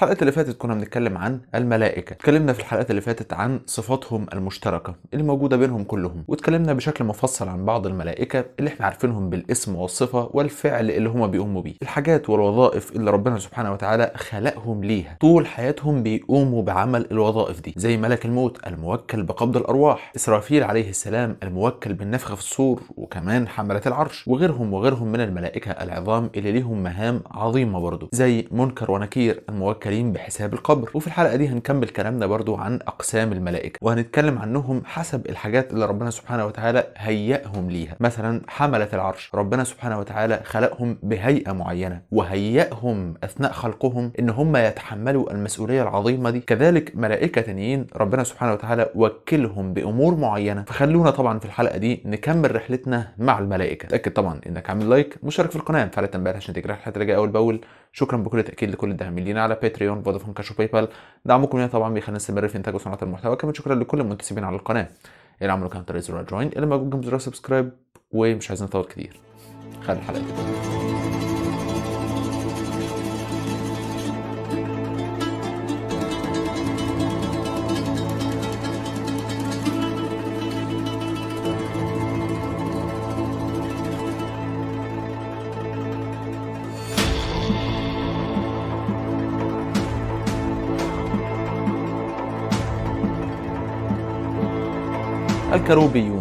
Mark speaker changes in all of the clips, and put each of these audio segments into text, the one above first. Speaker 1: الحلقات اللي فاتت كنا بنتكلم عن الملائكه اتكلمنا في الحلقات اللي فاتت عن صفاتهم المشتركه اللي موجوده بينهم كلهم واتكلمنا بشكل مفصل عن بعض الملائكه اللي احنا عارفينهم بالاسم والصفه والفعل اللي هم بيقوموا بيه الحاجات والوظائف اللي ربنا سبحانه وتعالى خلقهم ليها طول حياتهم بيقوموا بعمل الوظائف دي زي ملك الموت الموكل بقبض الارواح اسرافيل عليه السلام الموكل بالنفخ في الصور وكمان حمله العرش وغيرهم وغيرهم من الملائكه العظام اللي ليهم مهام عظيمه برضه زي منكر ونكير الموكل الكريم بحساب القبر وفي الحلقه دي هنكمل كلامنا برضو عن اقسام الملائكه وهنتكلم عنهم حسب الحاجات اللي ربنا سبحانه وتعالى هيئهم ليها مثلا حمله العرش ربنا سبحانه وتعالى خلقهم بهيئه معينه وهيئهم اثناء خلقهم ان هم يتحملوا المسؤوليه العظيمه دي كذلك ملائكه تانيين ربنا سبحانه وتعالى وكلهم بامور معينه فخلونا طبعا في الحلقه دي نكمل رحلتنا مع الملائكه اتاكد طبعا انك عامل لايك مشترك في القناه فعلا التنبيهات عشان تجري الحلقه اللي جايه اول باول شكرا بكل تاكيد لكل الداعمين لينا على باتريون فودافون كاش وباي بال دعمكم لنا طبعا بيخلينا نستمر في انتاج وصناعه المحتوى كمان شكرا لكل المنتسبين على القناه اللي عملوا كان طريق زرار جوين اللي موجود جنب زرار سبسكرايب ومش عايزين نطول كتير خلينا الحلقه الكروبيون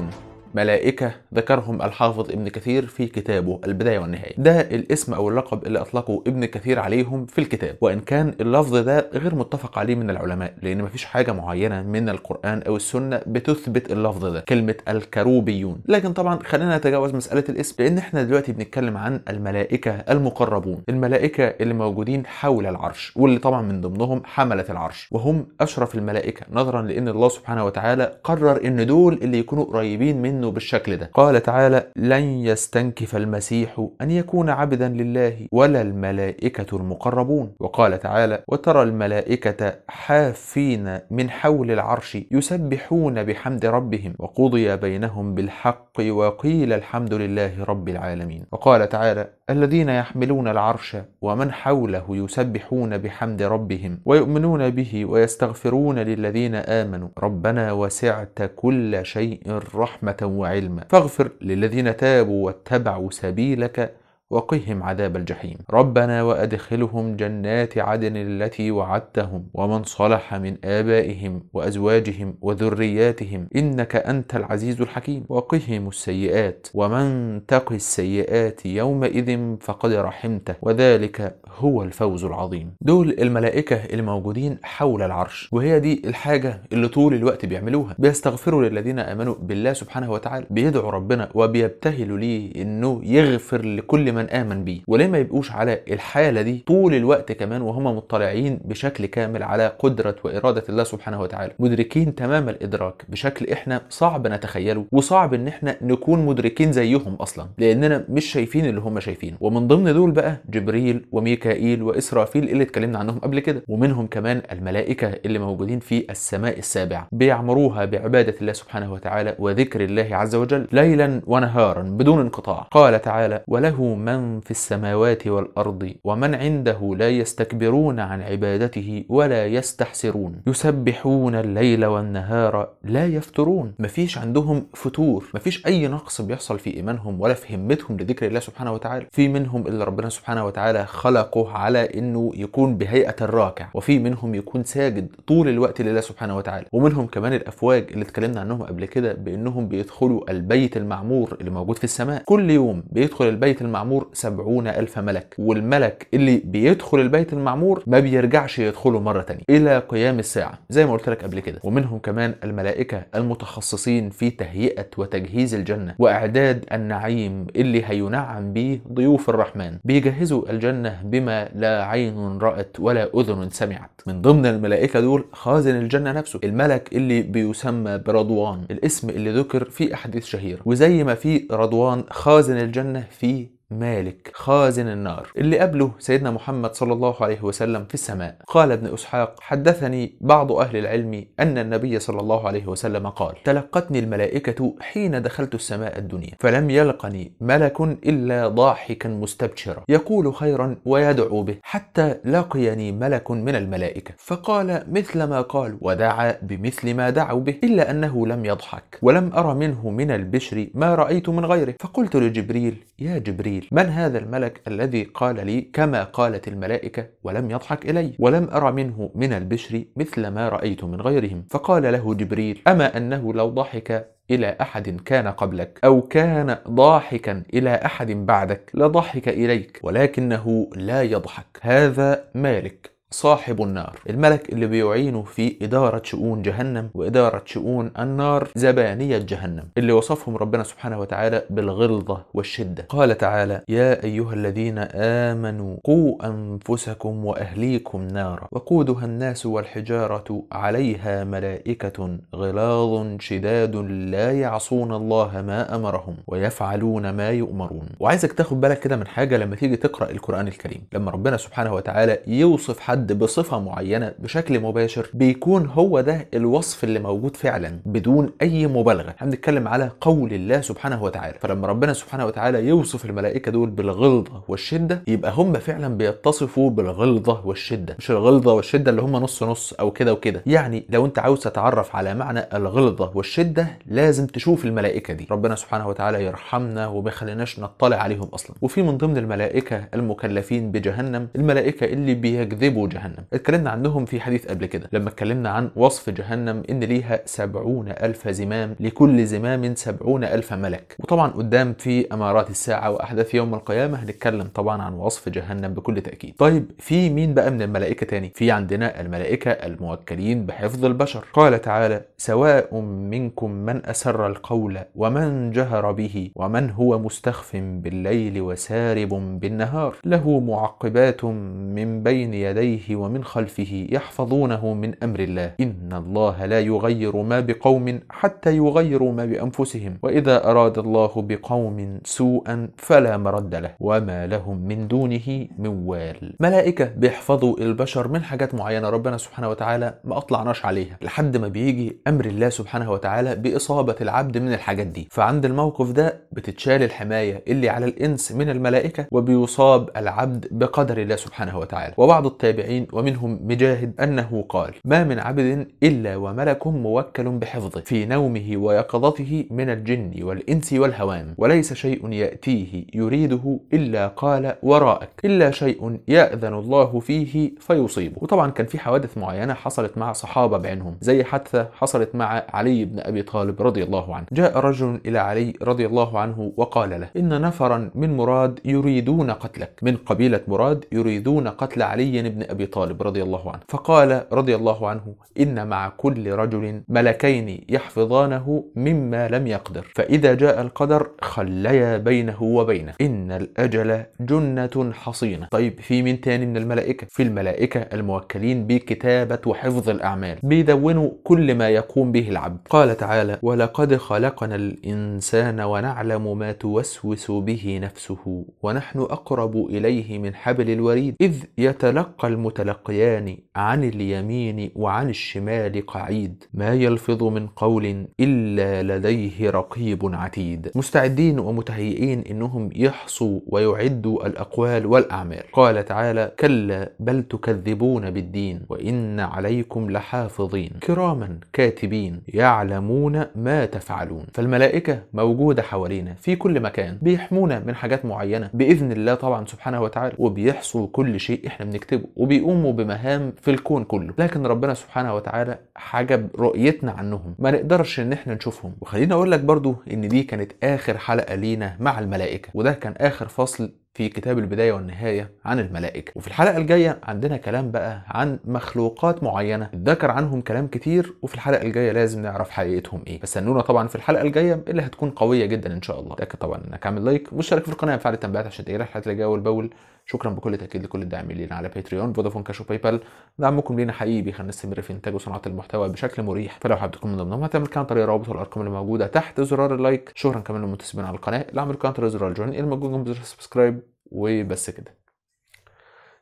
Speaker 1: ملائكة ذكرهم الحافظ ابن كثير في كتابه البداية والنهاية ده الاسم أو اللقب اللي أطلقه ابن كثير عليهم في الكتاب وإن كان اللفظ ده غير متفق عليه من العلماء لأن مفيش حاجة معينة من القرآن أو السنة بتثبت اللفظ ده كلمة الكروبيون لكن طبعا خلينا نتجاوز مسألة الاسم لأن احنا دلوقتي بنتكلم عن الملائكة المقربون الملائكة اللي موجودين حول العرش واللي طبعا من ضمنهم حملة العرش وهم أشرف الملائكة نظرا لأن الله سبحانه وتعالى قرر إن دول اللي يكونوا قريبين من منه بالشكل ده قال تعالى لن يستنكف المسيح أن يكون عبدا لله ولا الملائكة المقربون وقال تعالى وترى الملائكة حافين من حول العرش يسبحون بحمد ربهم وقضي بينهم بالحق وقيل الحمد لله رب العالمين وقال تعالى الذين يحملون العرش ومن حوله يسبحون بحمد ربهم ويؤمنون به ويستغفرون للذين آمنوا ربنا وسعت كل شيء رحمة وعلما فاغفر للذين تابوا واتبعوا سبيلك وقهم عذاب الجحيم ربنا وأدخلهم جنات عدن التي وعدتهم ومن صلح من آبائهم وأزواجهم وذرياتهم إنك أنت العزيز الحكيم وقهم السيئات ومن تق السيئات يومئذ فقد رحمته وذلك هو الفوز العظيم دول الملائكة الموجودين حول العرش وهي دي الحاجة اللي طول الوقت بيعملوها بيستغفروا للذين آمنوا بالله سبحانه وتعالى بيدعوا ربنا وبيبتهلوا ليه إنه يغفر لكل من من امن بيه وليه ما يبقوش على الحاله دي طول الوقت كمان وهم مطلعين بشكل كامل على قدره واراده الله سبحانه وتعالى مدركين تمام الادراك بشكل احنا صعب نتخيله وصعب ان احنا نكون مدركين زيهم اصلا لاننا مش شايفين اللي هم شايفينه ومن ضمن دول بقى جبريل وميكائيل واسرافيل اللي اتكلمنا عنهم قبل كده ومنهم كمان الملائكه اللي موجودين في السماء السابعه بيعمروها بعباده الله سبحانه وتعالى وذكر الله عز وجل ليلا ونهارا بدون انقطاع قال تعالى وله ما من في السماوات والأرض ومن عنده لا يستكبرون عن عبادته ولا يستحسرون يسبحون الليل والنهار لا يفترون مفيش عندهم فتور مفيش أي نقص بيحصل في إيمانهم ولا في همتهم لذكر الله سبحانه وتعالى في منهم اللي ربنا سبحانه وتعالى خلقه على إنه يكون بهيئة الراكع وفي منهم يكون ساجد طول الوقت لله سبحانه وتعالى ومنهم كمان الأفواج اللي اتكلمنا عنهم قبل كده بإنهم بيدخلوا البيت المعمور اللي موجود في السماء كل يوم بيدخل البيت المعمور المعمور سبعون ألف ملك والملك اللي بيدخل البيت المعمور ما بيرجعش يدخله مرة تانية إلى قيام الساعة زي ما قلت لك قبل كده ومنهم كمان الملائكة المتخصصين في تهيئة وتجهيز الجنة وإعداد النعيم اللي هينعم به ضيوف الرحمن بيجهزوا الجنة بما لا عين رأت ولا أذن سمعت من ضمن الملائكة دول خازن الجنة نفسه الملك اللي بيسمى برضوان الاسم اللي ذكر في أحاديث شهيرة وزي ما في رضوان خازن الجنة في مالك خازن النار اللي قبله سيدنا محمد صلى الله عليه وسلم في السماء قال ابن اسحاق حدثني بعض اهل العلم ان النبي صلى الله عليه وسلم قال تلقتني الملائكه حين دخلت السماء الدنيا فلم يلقني ملك الا ضاحكا مستبشرا يقول خيرا ويدعو به حتى لقيني ملك من الملائكه فقال مثل ما قال ودعا بمثل ما دعوا به الا انه لم يضحك ولم ارى منه من البشر ما رايت من غيره فقلت لجبريل يا جبريل جبريل من هذا الملك الذي قال لي كما قالت الملائكة ولم يضحك إلي ولم أرى منه من البشر مثل ما رأيت من غيرهم فقال له جبريل أما أنه لو ضحك إلى أحد كان قبلك أو كان ضاحكا إلى أحد بعدك لضحك إليك ولكنه لا يضحك هذا مالك صاحب النار الملك اللي بيعينه في إدارة شؤون جهنم وإدارة شؤون النار زبانية جهنم اللي وصفهم ربنا سبحانه وتعالى بالغلظة والشدة قال تعالى يا أيها الذين آمنوا قوا أنفسكم وأهليكم نارا وقودها الناس والحجارة عليها ملائكة غلاظ شداد لا يعصون الله ما أمرهم ويفعلون ما يؤمرون وعايزك تاخد بالك كده من حاجة لما تيجي تقرأ القرآن الكريم لما ربنا سبحانه وتعالى يوصف حد حد بصفه معينه بشكل مباشر بيكون هو ده الوصف اللي موجود فعلا بدون اي مبالغه احنا بنتكلم على قول الله سبحانه وتعالى فلما ربنا سبحانه وتعالى يوصف الملائكه دول بالغلظه والشده يبقى هم فعلا بيتصفوا بالغلظه والشده مش الغلظه والشده اللي هم نص نص او كده وكده يعني لو انت عاوز تتعرف على معنى الغلظه والشده لازم تشوف الملائكه دي ربنا سبحانه وتعالى يرحمنا وما يخليناش نطلع عليهم اصلا وفي من ضمن الملائكه المكلفين بجهنم الملائكه اللي بيكذبوا جهنم اتكلمنا عنهم في حديث قبل كده لما اتكلمنا عن وصف جهنم ان ليها سبعون ألف زمام لكل زمام سبعون ألف ملك وطبعا قدام في أمارات الساعة وأحداث يوم القيامة هنتكلم طبعا عن وصف جهنم بكل تأكيد طيب في مين بقى من الملائكة تاني في عندنا الملائكة الموكلين بحفظ البشر قال تعالى سواء منكم من أسر القول ومن جهر به ومن هو مستخف بالليل وسارب بالنهار له معقبات من بين يديه عليه ومن خلفه يحفظونه من أمر الله إن الله لا يغير ما بقوم حتى يغيروا ما بأنفسهم وإذا أراد الله بقوم سوءا فلا مرد له وما لهم من دونه من وال ملائكة بيحفظوا البشر من حاجات معينة ربنا سبحانه وتعالى ما أطلعناش عليها لحد ما بيجي أمر الله سبحانه وتعالى بإصابة العبد من الحاجات دي فعند الموقف ده بتتشال الحماية اللي على الإنس من الملائكة وبيصاب العبد بقدر الله سبحانه وتعالى وبعض التابعين التابعين ومنهم مجاهد أنه قال ما من عبد إلا وملك موكل بحفظه في نومه ويقظته من الجن والإنس والهوام وليس شيء يأتيه يريده إلا قال وراءك إلا شيء يأذن الله فيه فيصيبه وطبعا كان في حوادث معينة حصلت مع صحابة بعينهم زي حادثة حصلت مع علي بن أبي طالب رضي الله عنه جاء رجل إلى علي رضي الله عنه وقال له إن نفرا من مراد يريدون قتلك من قبيلة مراد يريدون قتل علي بن أبي أبي طالب رضي الله عنه فقال رضي الله عنه إن مع كل رجل ملكين يحفظانه مما لم يقدر فإذا جاء القدر خليا بينه وبينه إن الأجل جنة حصينة طيب في مين تاني من الملائكة في الملائكة الموكلين بكتابة وحفظ الأعمال بيدونوا كل ما يقوم به العبد قال تعالى ولقد خلقنا الإنسان ونعلم ما توسوس به نفسه ونحن أقرب إليه من حبل الوريد إذ يتلقى المتلقيان عن اليمين وعن الشمال قعيد ما يلفظ من قول إلا لديه رقيب عتيد مستعدين ومتهيئين إنهم يحصوا ويعدوا الأقوال والأعمال قال تعالى كلا بل تكذبون بالدين وإن عليكم لحافظين كراما كاتبين يعلمون ما تفعلون فالملائكة موجودة حوالينا في كل مكان بيحمونا من حاجات معينة بإذن الله طبعا سبحانه وتعالى وبيحصوا كل شيء إحنا بنكتبه وبيقوموا بمهام في الكون كله لكن ربنا سبحانه وتعالى حجب رؤيتنا عنهم ما نقدرش ان احنا نشوفهم وخليني اقول لك برضو ان دي كانت اخر حلقه لينا مع الملائكه وده كان اخر فصل في كتاب البداية والنهاية عن الملائكة وفي الحلقة الجاية عندنا كلام بقى عن مخلوقات معينة اتذكر عنهم كلام كتير وفي الحلقة الجاية لازم نعرف حقيقتهم ايه فاستنونا طبعا في الحلقة الجاية اللي هتكون قوية جدا ان شاء الله تأكد طبعا انك عامل لايك واشترك في القناة وفعل التنبيهات عشان تقرا الحلقات الجاية والبول أول بأول شكرا بكل تأكيد لكل الداعمين لينا على باتريون فودافون كاش وباي بال دعمكم لينا حقيقي بيخلينا نستمر في انتاج وصناعة المحتوى بشكل مريح فلو حابب تكون من ضمنهم هتعمل كان طريق روابط الارقام اللي موجوده تحت زرار اللايك شكرا كمان للمنتسبين على القناة اللي عملوا كان زرار الجوين اللي موجود جنب زر سبسكرايب وبس كده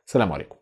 Speaker 1: سلام عليكم